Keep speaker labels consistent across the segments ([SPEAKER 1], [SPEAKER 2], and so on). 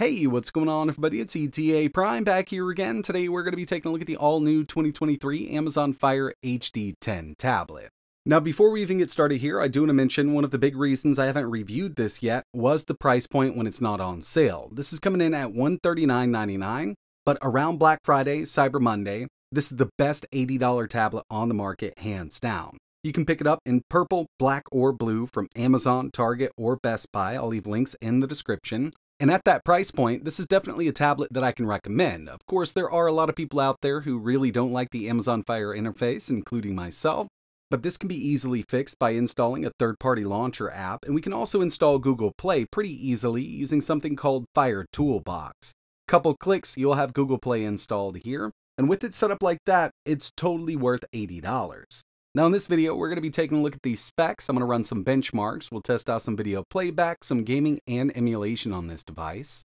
[SPEAKER 1] Hey, what's going on everybody? It's ETA Prime back here again. Today we're going to be taking a look at the all-new 2023 Amazon Fire HD10 tablet. Now before we even get started here, I do want to mention one of the big reasons I haven't reviewed this yet was the price point when it's not on sale. This is coming in at $139.99, but around Black Friday, Cyber Monday, this is the best $80 tablet on the market hands down. You can pick it up in purple, black, or blue from Amazon, Target, or Best Buy. I'll leave links in the description. And at that price point, this is definitely a tablet that I can recommend. Of course, there are a lot of people out there who really don't like the Amazon Fire interface, including myself, but this can be easily fixed by installing a third-party launcher app, and we can also install Google Play pretty easily using something called Fire Toolbox. Couple clicks, you'll have Google Play installed here, and with it set up like that, it's totally worth $80. Now in this video, we're going to be taking a look at these specs. I'm going to run some benchmarks. We'll test out some video playback, some gaming, and emulation on this device.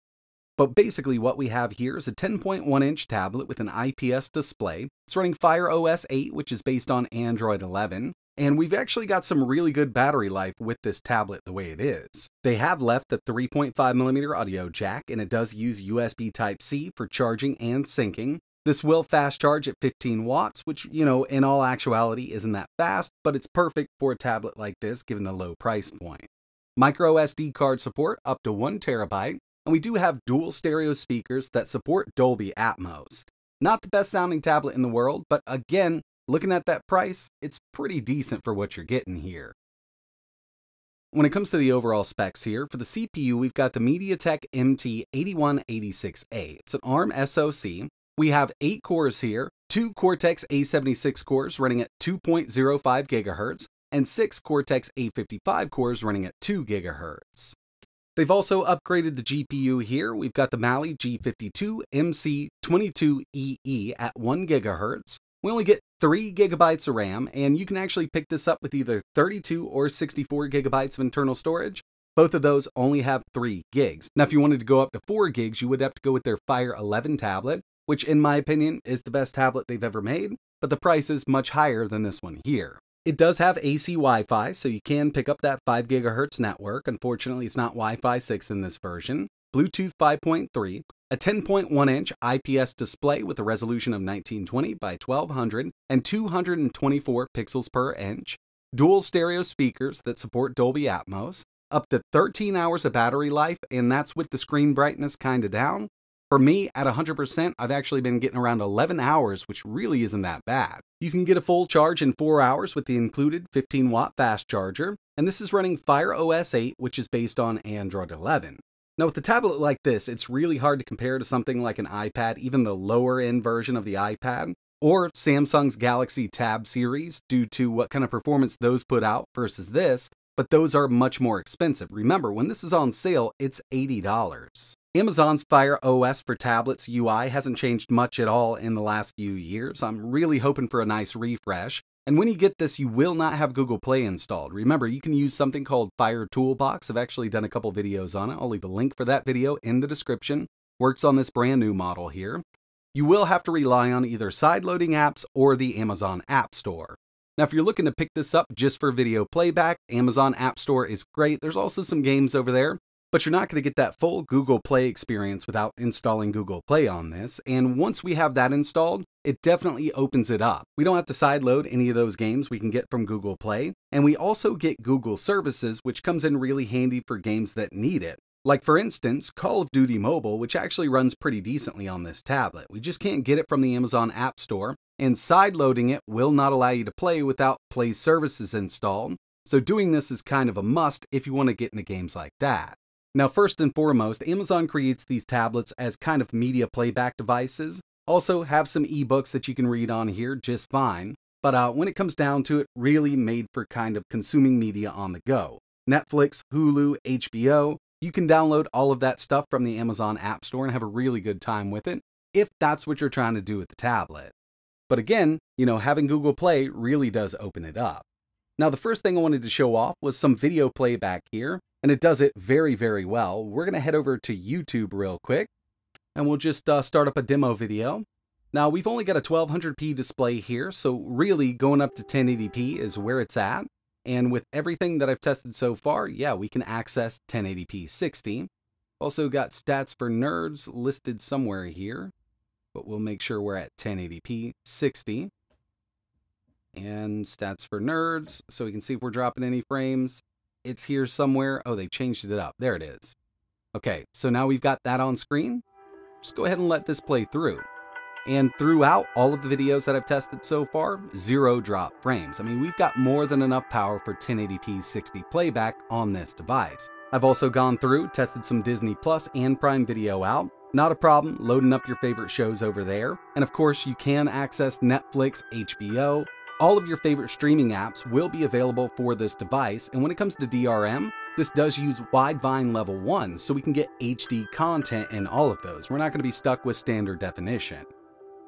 [SPEAKER 1] But basically what we have here is a 10.1 inch tablet with an IPS display. It's running Fire OS 8, which is based on Android 11. And we've actually got some really good battery life with this tablet the way it is. They have left the 3.5mm audio jack, and it does use USB Type-C for charging and syncing. This will fast charge at 15 watts, which, you know, in all actuality isn't that fast, but it's perfect for a tablet like this given the low price point. Micro SD card support up to 1 terabyte, and we do have dual stereo speakers that support Dolby Atmos. Not the best sounding tablet in the world, but again, looking at that price, it's pretty decent for what you're getting here. When it comes to the overall specs here, for the CPU, we've got the MediaTek MT8186A. It's an ARM SoC, we have eight cores here, two Cortex A76 cores running at 2.05 GHz, and six Cortex A55 cores running at 2 GHz. They've also upgraded the GPU here. We've got the Mali G52 MC22EE at 1 GHz. We only get 3 gigabytes of RAM, and you can actually pick this up with either 32 or 64 gigabytes of internal storage. Both of those only have 3 gigs. Now, if you wanted to go up to 4 gigs, you would have to go with their Fire 11 tablet, which in my opinion is the best tablet they've ever made, but the price is much higher than this one here. It does have AC Wi-Fi, so you can pick up that 5 GHz network. Unfortunately, it's not Wi-Fi 6 in this version. Bluetooth 5.3, a 10.1-inch IPS display with a resolution of 1920 by 1200 and 224 pixels per inch, dual stereo speakers that support Dolby Atmos, up to 13 hours of battery life, and that's with the screen brightness kinda down, for me, at 100%, I've actually been getting around 11 hours, which really isn't that bad. You can get a full charge in 4 hours with the included 15 watt fast charger, and this is running Fire OS 8, which is based on Android 11. Now with a tablet like this, it's really hard to compare to something like an iPad, even the lower end version of the iPad, or Samsung's Galaxy Tab series due to what kind of performance those put out versus this, but those are much more expensive. Remember, when this is on sale, it's $80. Amazon's Fire OS for tablets UI hasn't changed much at all in the last few years. I'm really hoping for a nice refresh. And when you get this, you will not have Google Play installed. Remember, you can use something called Fire Toolbox. I've actually done a couple videos on it. I'll leave a link for that video in the description. Works on this brand new model here. You will have to rely on either side-loading apps or the Amazon App Store. Now, if you're looking to pick this up just for video playback, Amazon App Store is great. There's also some games over there but you're not going to get that full Google Play experience without installing Google Play on this. And once we have that installed, it definitely opens it up. We don't have to sideload any of those games we can get from Google Play. And we also get Google services, which comes in really handy for games that need it. Like for instance, Call of Duty Mobile, which actually runs pretty decently on this tablet. We just can't get it from the Amazon App Store, and sideloading it will not allow you to play without Play services installed. So doing this is kind of a must if you want to get into games like that. Now, first and foremost, Amazon creates these tablets as kind of media playback devices. Also, have some ebooks that you can read on here just fine. But uh, when it comes down to it, really made for kind of consuming media on the go. Netflix, Hulu, HBO, you can download all of that stuff from the Amazon App Store and have a really good time with it, if that's what you're trying to do with the tablet. But again, you know, having Google Play really does open it up. Now, the first thing I wanted to show off was some video playback here and it does it very, very well. We're going to head over to YouTube real quick, and we'll just uh, start up a demo video. Now, we've only got a 1200p display here, so really going up to 1080p is where it's at. And with everything that I've tested so far, yeah, we can access 1080p 60. Also got stats for nerds listed somewhere here, but we'll make sure we're at 1080p 60. And stats for nerds, so we can see if we're dropping any frames. It's here somewhere. Oh, they changed it up. There it is. Okay, so now we've got that on screen. Just go ahead and let this play through. And throughout all of the videos that I've tested so far, zero drop frames. I mean, we've got more than enough power for 1080p 60 playback on this device. I've also gone through, tested some Disney Plus and Prime Video out. Not a problem loading up your favorite shows over there. And of course, you can access Netflix, HBO, all of your favorite streaming apps will be available for this device. And when it comes to DRM, this does use Widevine level 1, so we can get HD content in all of those. We're not going to be stuck with standard definition.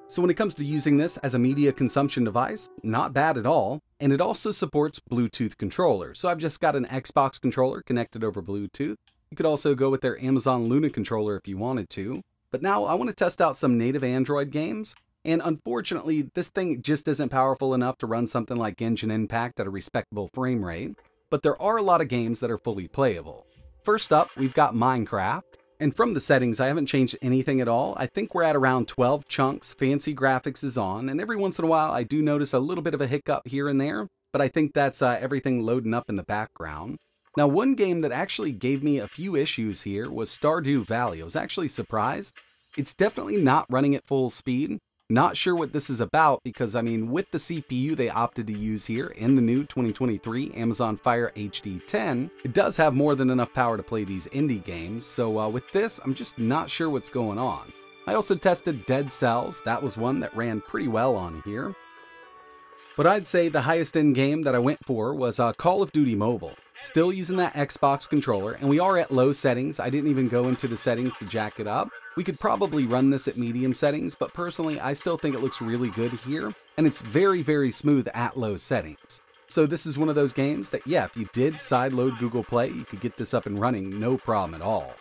[SPEAKER 1] So when it comes to using this as a media consumption device, not bad at all. And it also supports Bluetooth controllers. So I've just got an Xbox controller connected over Bluetooth. You could also go with their Amazon Luna controller if you wanted to. But now I want to test out some native Android games. And unfortunately, this thing just isn't powerful enough to run something like Genshin Impact at a respectable frame rate. But there are a lot of games that are fully playable. First up, we've got Minecraft. And from the settings, I haven't changed anything at all. I think we're at around 12 chunks, fancy graphics is on, and every once in a while I do notice a little bit of a hiccup here and there, but I think that's uh, everything loading up in the background. Now, one game that actually gave me a few issues here was Stardew Valley. I was actually surprised. It's definitely not running at full speed, not sure what this is about because, I mean, with the CPU they opted to use here in the new 2023 Amazon Fire HD 10, it does have more than enough power to play these indie games, so uh, with this, I'm just not sure what's going on. I also tested Dead Cells, that was one that ran pretty well on here. But I'd say the highest end game that I went for was uh, Call of Duty Mobile. Still using that Xbox controller, and we are at low settings. I didn't even go into the settings to jack it up. We could probably run this at medium settings, but personally, I still think it looks really good here, and it's very, very smooth at low settings. So this is one of those games that, yeah, if you did sideload Google Play, you could get this up and running no problem at all.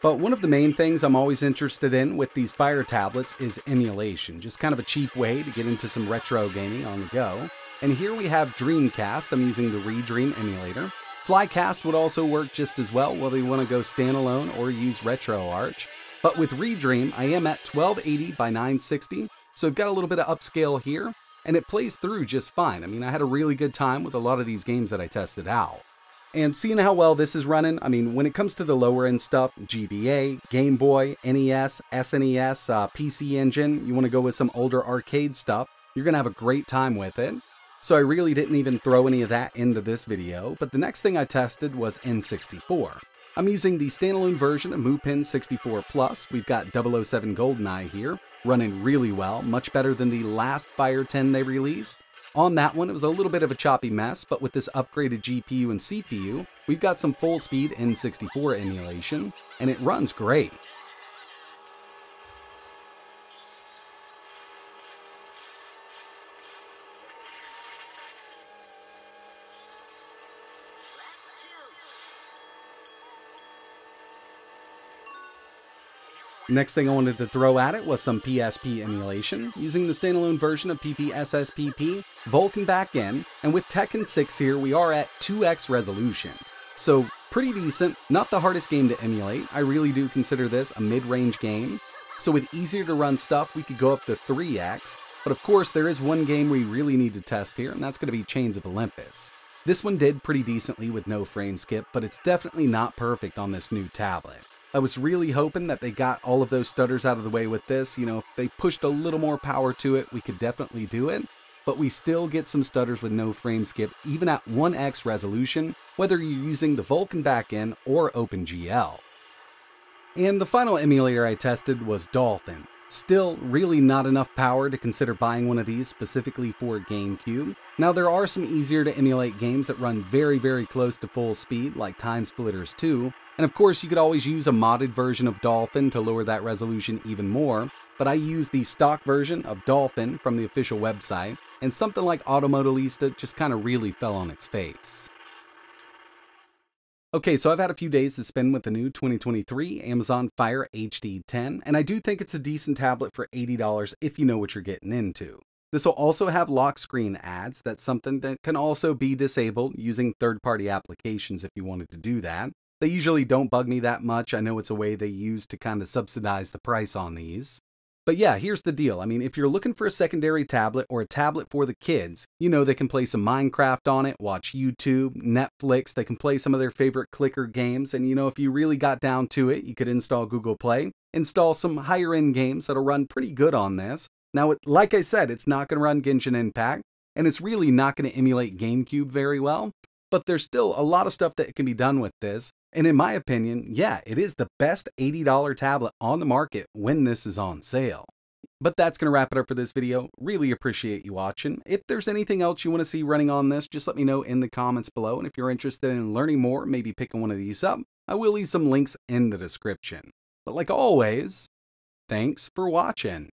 [SPEAKER 1] But one of the main things I'm always interested in with these Fire tablets is emulation, just kind of a cheap way to get into some retro gaming on the go. And here we have Dreamcast, I'm using the ReDream emulator. Flycast would also work just as well, whether you want to go standalone or use RetroArch. But with ReDream, I am at 1280 by 960, so I've got a little bit of upscale here, and it plays through just fine. I mean, I had a really good time with a lot of these games that I tested out. And seeing how well this is running, I mean, when it comes to the lower end stuff, GBA, Game Boy, NES, SNES, uh, PC Engine, you want to go with some older arcade stuff, you're going to have a great time with it. So I really didn't even throw any of that into this video, but the next thing I tested was N64. I'm using the standalone version of Mupen 64 Plus. We've got 007 GoldenEye here, running really well, much better than the last Fire 10 they released. On that one, it was a little bit of a choppy mess, but with this upgraded GPU and CPU, we've got some full speed N64 emulation, and it runs great. Next thing I wanted to throw at it was some PSP emulation, using the standalone version of PPSSPP, Vulkan backend, and with Tekken 6 here, we are at 2x resolution. So pretty decent, not the hardest game to emulate, I really do consider this a mid-range game. So with easier to run stuff, we could go up to 3x, but of course there is one game we really need to test here, and that's going to be Chains of Olympus. This one did pretty decently with no frame skip, but it's definitely not perfect on this new tablet. I was really hoping that they got all of those stutters out of the way with this. You know, if they pushed a little more power to it, we could definitely do it. But we still get some stutters with no frame skip, even at 1x resolution, whether you're using the Vulkan backend or OpenGL. And the final emulator I tested was Dolphin. Still, really not enough power to consider buying one of these specifically for GameCube. Now, there are some easier to emulate games that run very, very close to full speed, like Time Splitters 2, and of course, you could always use a modded version of Dolphin to lower that resolution even more, but I use the stock version of Dolphin from the official website, and something like Automodellista just kind of really fell on its face. Okay, so I've had a few days to spend with the new 2023 Amazon Fire HD 10, and I do think it's a decent tablet for $80 if you know what you're getting into. This will also have lock screen ads. That's something that can also be disabled using third party applications if you wanted to do that. They usually don't bug me that much. I know it's a way they use to kind of subsidize the price on these. But yeah, here's the deal. I mean, if you're looking for a secondary tablet or a tablet for the kids, you know, they can play some Minecraft on it, watch YouTube, Netflix, they can play some of their favorite clicker games. And, you know, if you really got down to it, you could install Google Play, install some higher end games that'll run pretty good on this. Now, like I said, it's not going to run Genshin Impact, and it's really not going to emulate GameCube very well, but there's still a lot of stuff that can be done with this. And in my opinion, yeah, it is the best $80 tablet on the market when this is on sale. But that's going to wrap it up for this video. Really appreciate you watching. If there's anything else you want to see running on this, just let me know in the comments below. And if you're interested in learning more, maybe picking one of these up, I will leave some links in the description. But like always, thanks for watching.